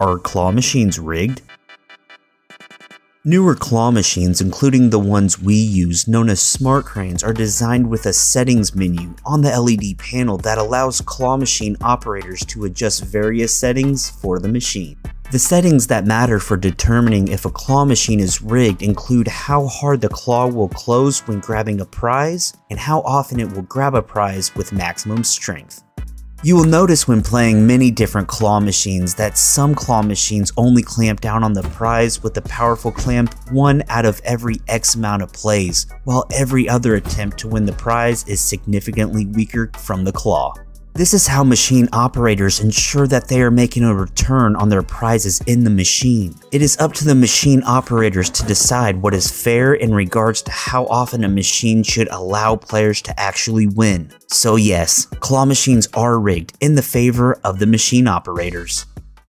Are claw machines rigged? Newer claw machines, including the ones we use known as smart cranes, are designed with a settings menu on the LED panel that allows claw machine operators to adjust various settings for the machine. The settings that matter for determining if a claw machine is rigged include how hard the claw will close when grabbing a prize and how often it will grab a prize with maximum strength. You will notice when playing many different claw machines that some claw machines only clamp down on the prize with a powerful clamp one out of every X amount of plays, while every other attempt to win the prize is significantly weaker from the claw. This is how machine operators ensure that they are making a return on their prizes in the machine. It is up to the machine operators to decide what is fair in regards to how often a machine should allow players to actually win. So yes, claw machines are rigged in the favor of the machine operators.